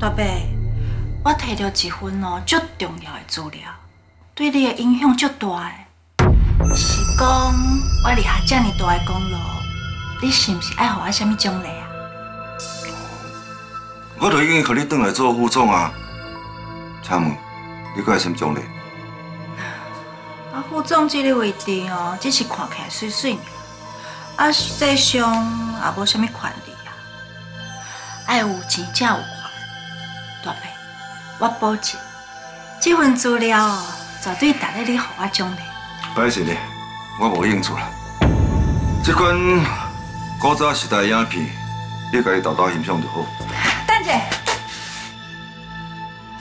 大伯，我摕到一份哦足重要的资料，对你的影响足大的。是讲我立下这么大的功劳，你是不是爱给我什么奖励啊？我都已经给你转来做副总啊，请问你该什么奖励？啊，副总这个位置哦，只是看起来水水尔，啊，实际上也无什么权利啊。爱有钱才有权，大伯，我保证，这份资料哦，绝对值得你给我奖励。歹势呢，我无兴趣啦。这款古早时代影片，你家己豆豆欣赏就好。等者，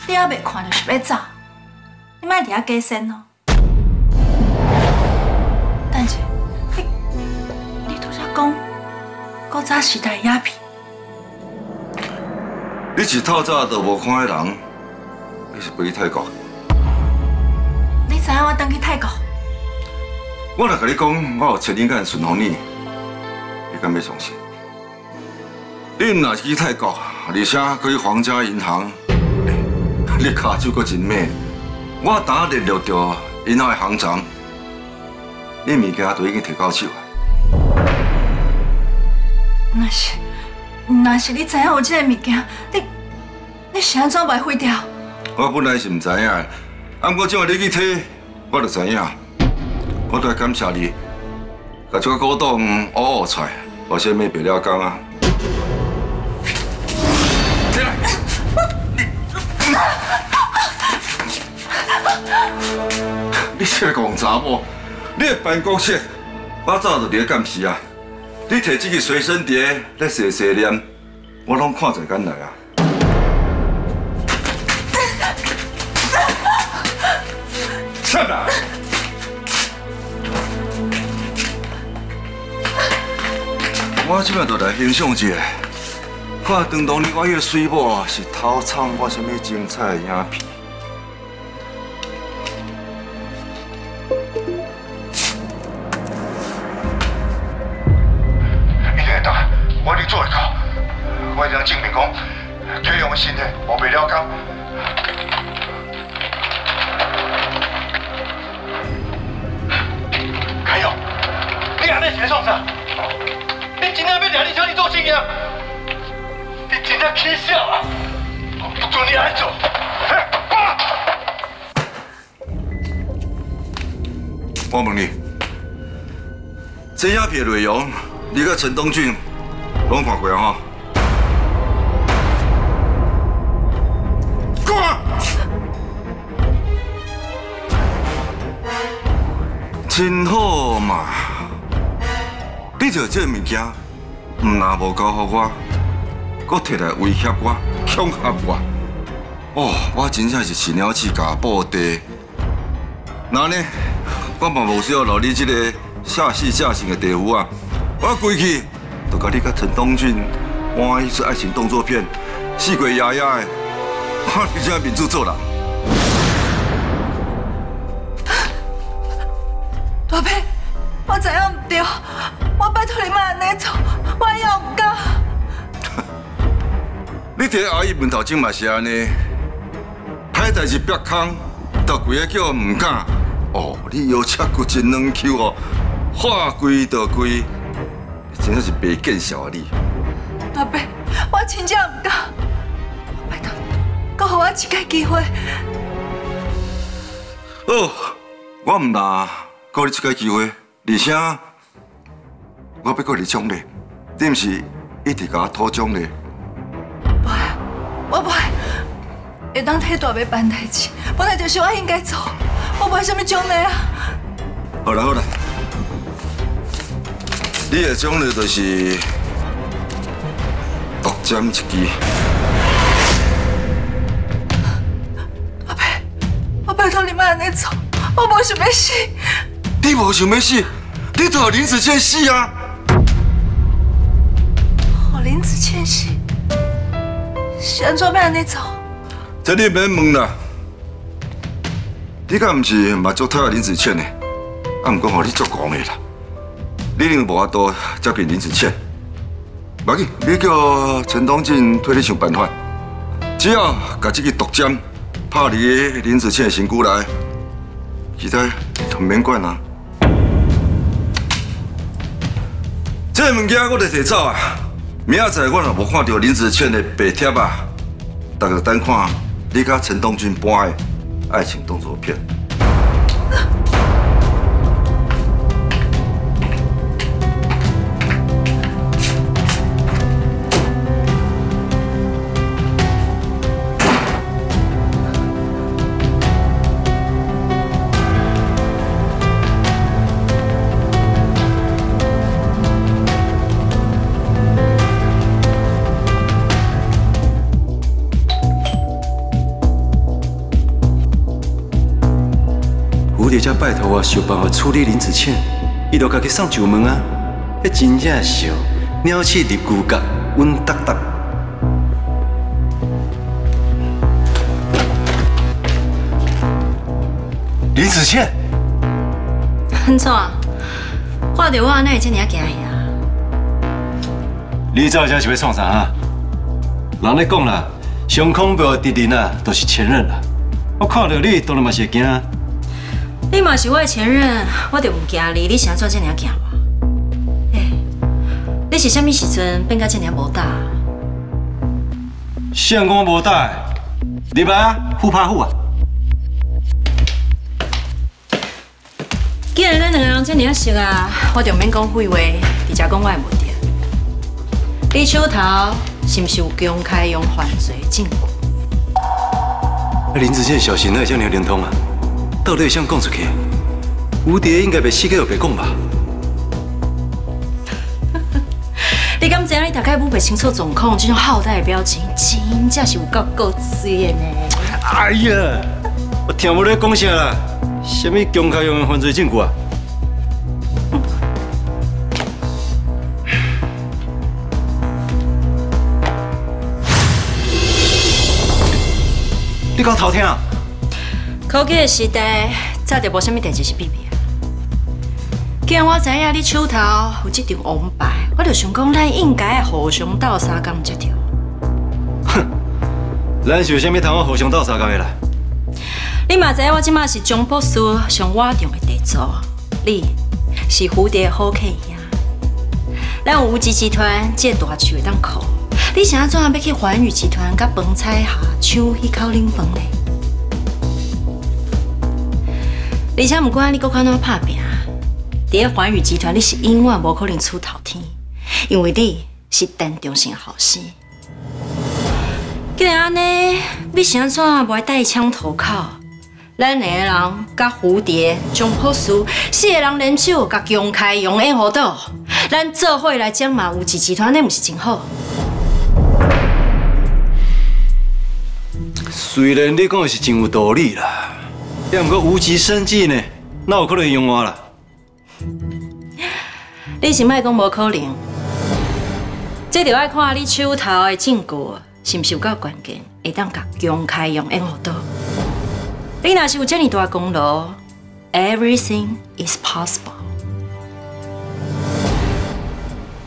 你还未看就是要走，你莫伫遐假身哦。等者，你你拄则讲古早时代影片，你是透早都无看的人，你是飞去泰国？你知影我登去泰国？我若甲你讲，我有千里眼顺风你，你敢要相信？你若是去泰国，而且去皇家银行，你骹手阁真美。我打联络到银行的行长，你物件都已经摕到手了。那是，那是你知影有这个物件，你你是安怎袂毁掉？我本来是唔知影的，啊，不过今日你去摕，我就知影。我都要感谢你，把这个古董挖挖出来，我先没别了工啊。起来！你这个戆查某，你的办公室我早就伫咧监视啊！你摕这个随身碟咧细细念，我拢看在眼内啊！出来！我即摆就来欣赏一下，看当当年我迄个水某是偷藏我什么精彩的影片。讲，启用的身体无袂了工。凯勇，你安尼是咧创啥？你真正要掠你小弟做新娘？你真正起笑啊！我不准你安做。我问你，这影片内容，你甲陈东俊拢看过啊？真好嘛！你着这物件，唔但无交互我，搁摕来威胁我、恐吓我。哦，我真正是饲鸟鼠夹布袋。那呢，我嘛无需要留你这个下戏下性的地夫啊！我归去就甲你甲陈东俊拍一次爱情动作片，四鬼压压的，看 你这样面子做人。你伫阿姨门头前嘛是安尼，歹代志别空，就规个叫唔敢。哦，你腰尺骨真软 Q 哦，话归就归，真正是白见笑啊你！大伯，我真正唔敢，拜托，给我一次机会。哦，我唔拿，给你一个机会，而且我要给你奖励，你唔是一直甲我讨奖励？我不会，会当替大伯办代志，本来就是我应该做，我不会什么奖励啊。好啦好啦，你的奖励就是独占一支。阿伯，我拜托你莫安尼做，我无想要死。你无想要死，你就让林子谦死啊！我林子谦死，是安怎要安尼做？这你免问啦，你敢毋是嘛足讨厌林子倩的？啊，毋过吼你足戆的啦，你一定无法度接近林子谦。无要紧，你叫陈东进替你想办法。只要把这个毒针拍离林子倩的身躯来，其他就免管啦。这个物件我得提走啊！明仔载我若无看到林子炫的白贴啊，大家等看你甲陈东军播的爱情动作片。拜托我想办法处理林子倩，伊就家己送上门啊！迄真正是哦，鸟鼠入牛角，稳当当。林子倩，安怎？看到我，哪会这么惊呀？你早才是要创啥啊？人咧讲啦，上恐怖的敌人啊，都是前任啦。我看到你，当然嘛是会惊。你嘛是我的前任，我就唔惊你，你是安怎这样惊我？哎，你是啥物时阵变到这么无胆？相公无胆，你来啊，互拍互啊！既然咱两个人这么熟啊，我就免讲废话，直接讲我的问题。你手头是不是有公开用犯罪证据？林子健小心哪会这么灵通啊？到底想讲出去？蝴蝶应该被死个又被讲吧？你敢知影你大概不袂清楚状况，这种好大的表情，真正是有够够水的呢。哎呀，我听无你讲啥啦？什么公开用犯罪证据啊？你搞偷听啊？科技的时代，早就无什么代志是秘密啊。既然我知影你手头有这张王牌，我就想讲，咱应该互相斗相共才对。咱是有啥物通我互相斗相共的啦？你嘛知影我即马是江博士上我重的地主，你是蝴蝶的好客呀。咱有无极集团这大树会当靠，你是安怎要去环宇集团甲饭菜下抢迄口冷饭呢？而且不管你搁看怎拍拼，伫咧环宇集团你是永远无可能出头天，因为你是陈中性后生。既然安尼，你是安怎无爱带枪投靠？咱两个人甲蝴蝶、江破书四个人联手，甲公开用烟火岛，咱做伙来将马无极集团，那毋是真好？虽然你讲的是真有道理啦，也毋过无极生计呢，那有可能用我啦？你是莫讲无可能，这就要看你手头的证据是毋是有够关键，会当甲公开用烟火岛。你若是有这么大功劳，everything is possible。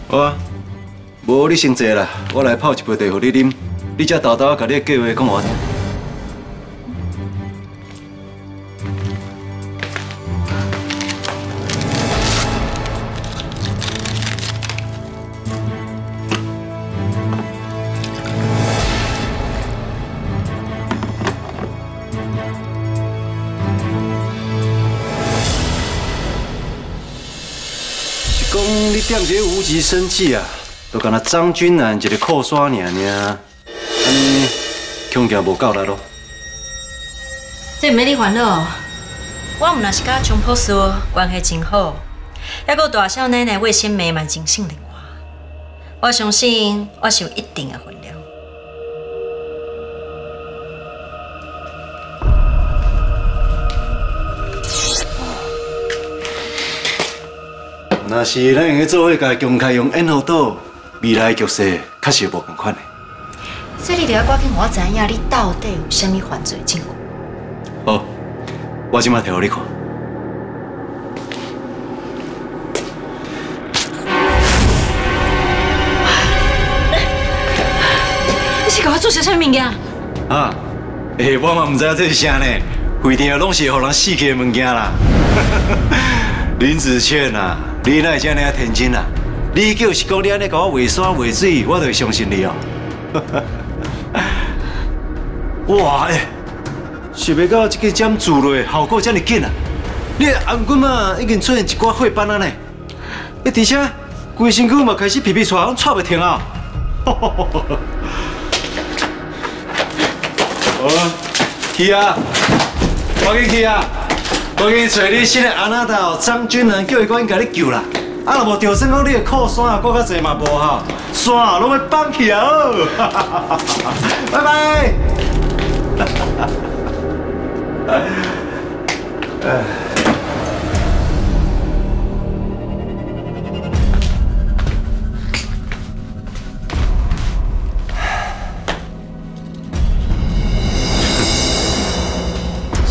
好啊，无你先坐啦，我来泡一杯茶互你啉，你才豆豆甲你的计划讲我听。讲你踮这无极生气啊，都干那张君南一个靠山尔尔，安尼恐惊无够力咯。这毋免你烦恼，我毋那是甲张博士关系真好，还有大少奶奶魏仙梅嘛真信任我，我相信我是有一定的分若是咱用去做伙甲公开用烟火岛，未来的局势确实无共款的。所以你就要赶紧互我知影，你到底有啥物犯罪证据？好，我即马摕互你看。你是甲我做些啥物物件？啊，诶，我嘛唔知这是啥呢，规定拢是互人死去的物件啦。林子倩啊，你哪会这样天真啊？你就是讲你安尼甲我画山画水，我就会相信你哦。哇诶，想袂到这个针做落效果这么紧啊！你的颔棍嘛已经出现一寡血斑了呢，而且规身躯嘛开始皮皮喘，喘袂停啊！哦，去啊！赶紧去啊！赶紧找你新的阿那达张君兰，叫伊赶紧甲你救啦！啊，若无就算讲你的靠山啊，搁较济嘛无好，山啊拢要放去啊！拜拜。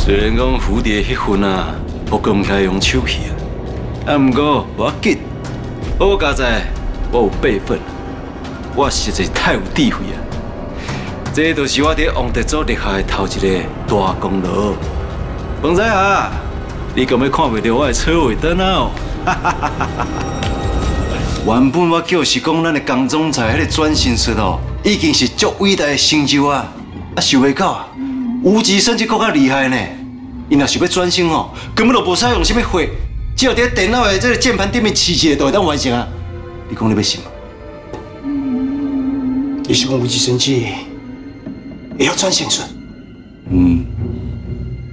虽然讲蝴蝶迄份啊，不公开用手去啊，啊，不过无要紧，我家在，我有辈分，我实在太有智慧啊！这都是我伫王德祖立下的头一个大功劳。彭仔啊，你敢要看袂到我的车尾灯啊？原本我就是讲咱的江总裁迄个转型术哦，已经是足伟大的成就啊！啊，想袂到啊，无极甚至更较厉害呢！伊若是要转型哦，根本就无使用什么火，只要伫电脑的这个键盘顶面刺一下就会当完成啊！你讲你要信吗？你是讲无极神器也要转型术？嗯，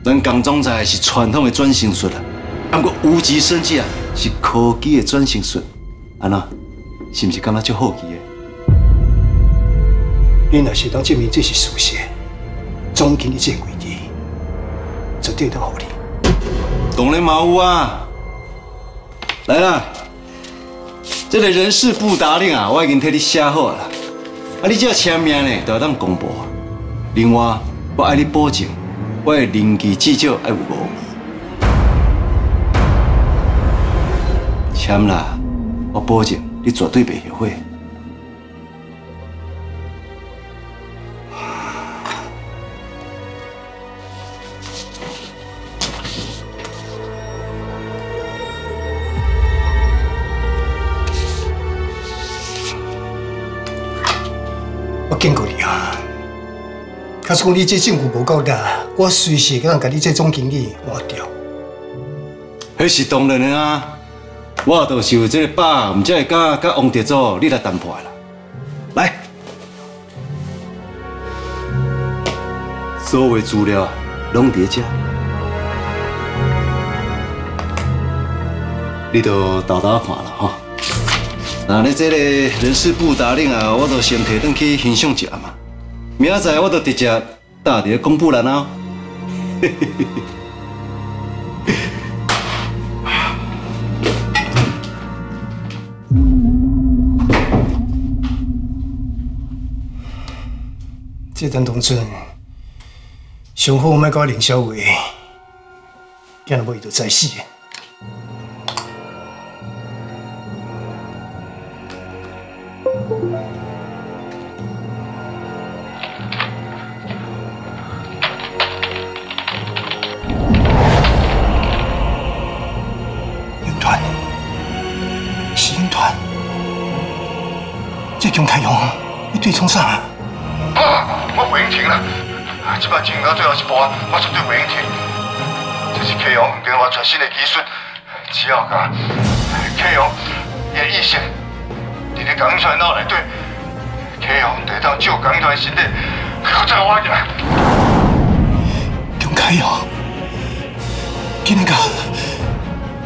咱江总裁是传统的转型术啊，啊，不过无极升级啊是科技的转型术，安那是不是感觉足好奇的？你若是当证明这是事实，总经理这个绝对当好你。当然嘛有啊，来啦，这个人事部答令啊，我已经替你写好了，啊，你只要签名呢，就当公布。另外，我爱你保证，我的人机至少要有五年。签啦，我保证你绝对袂后悔。假使讲你这政府无够大，我随时可能甲你这总经理换掉。那是当然的啊，我就是有这个把，唔才会甲甲王德祖你来谈判啦。来，所有资料拢伫遮，你都豆豆看了吼。那你这个人事部答令啊，我就先摕转去欣赏一下嘛。明仔载我就直接搭伫公布栏啊。这陈同春，上好莫甲我冷笑话，今日要伊就再死。对冲啥？啊！我袂用停啦！即摆情到最后一步啊，我绝对袂用停。这是 K 王给我全新的技术，只要甲 K 王伊的意识伫咧港船脑内底，K 王得当救港船身体，搁再活起来。姜太阳，今日甲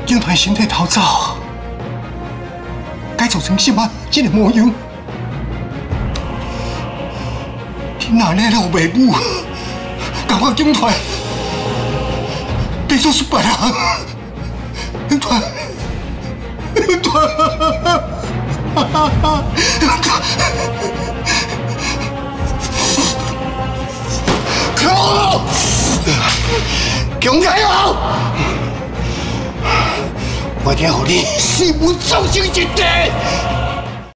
姜团身体逃走，改造成什么这个模样？天哪，你老爸母，赶快姜团，别做失败人，姜团，姜团，姜团。靠！姜太阳，我听好你死无葬身之地。